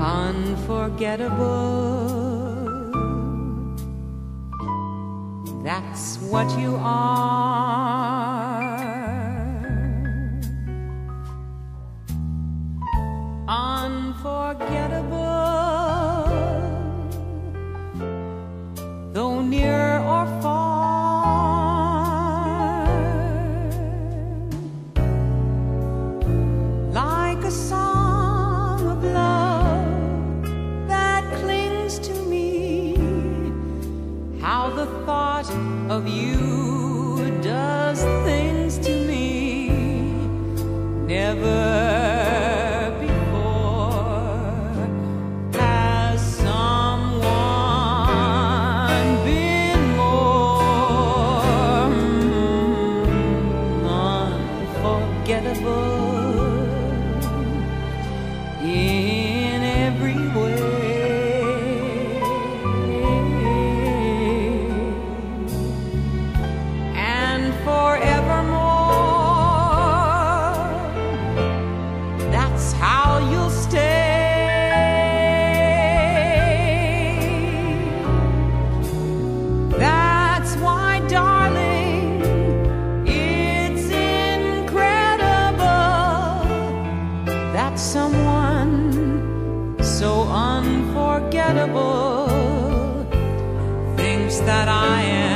unforgettable. That's what you are. Unforgettable, you does things to me. Never before has someone been more unforgettable that someone so unforgettable thinks that I am.